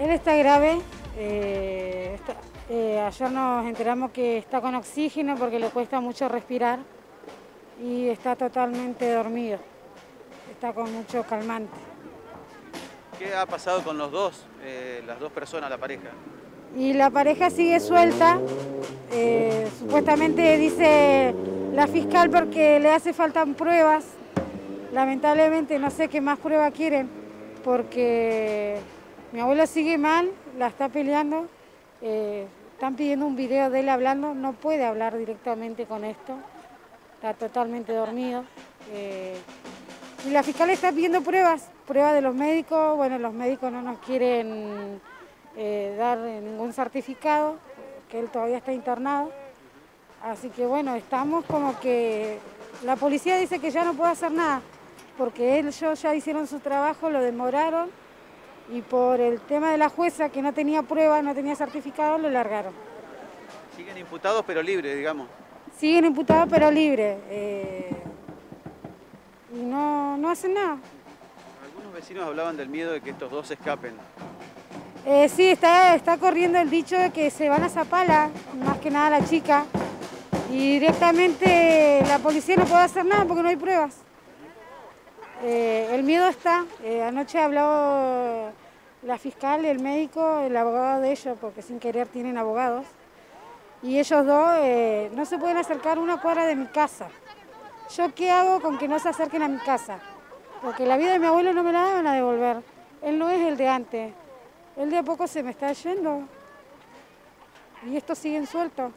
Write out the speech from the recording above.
Él está grave. eh, está- eh, ayer nos enteramos que está con oxígeno porque le cuesta mucho respirar y está totalmente dormido. Está con mucho calmante. ¿Qué ha pasado con los dos, eh, las dos personas, la pareja? Y la pareja sigue suelta. supuestamente dice la fiscal porque le hace falta pruebas. Lamentablemente no sé qué más pruebas quieren porque mi abuelo sigue mal, la está peleando. eh, están pidiendo un video de él hablando, no puede hablar directamente con esto. Está totalmente dormido. eh, y la fiscal está pidiendo pruebas, pruebas de los médicos. Bueno, los médicos no nos quieren eh, dar ningún certificado, que él todavía está internado. Así que bueno, estamos como que la policía dice que ya no puede hacer nada, porque ellos ya hicieron su trabajo, lo demoraron y por el tema de la jueza que no tenía pruebas, no tenía certificado, lo largaron. Siguen imputados pero libres, digamos. Siguen imputados pero libres eh, y no, no hacen nada. Algunos vecinos hablaban del miedo de que estos dos escapen. Eh, sí, está, está corriendo el dicho de que se van a Zapala, más que nada la chica, y directamente la policía no puede hacer nada porque no hay pruebas. Eh, el miedo está. Eh, anoche habló la fiscal, el médico, el abogado de ellos, porque sin querer tienen abogados, y ellos dos eh, no se pueden acercar una cuadra de mi casa. ¿Yo qué hago con que no se acerquen a mi casa? Porque la vida de mi abuelo no me la van a devolver. Él no es el de antes. Él de a poco se me está yendo. Y estos siguen sueltos.